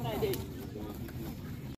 Friday.